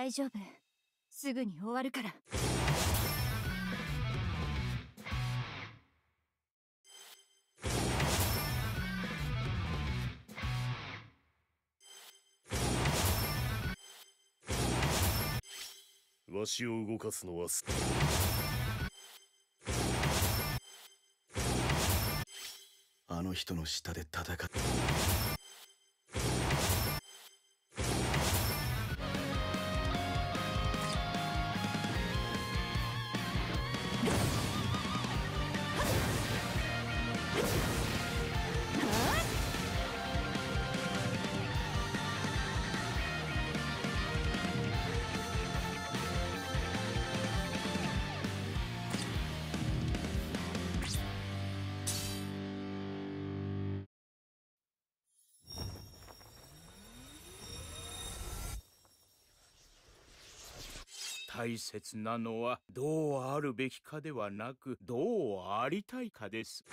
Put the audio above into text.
大丈夫。すぐに終わるから。わしを動かすのはすあの人の下で戦って大切なのはどうあるべきかではなくどうありたいかです。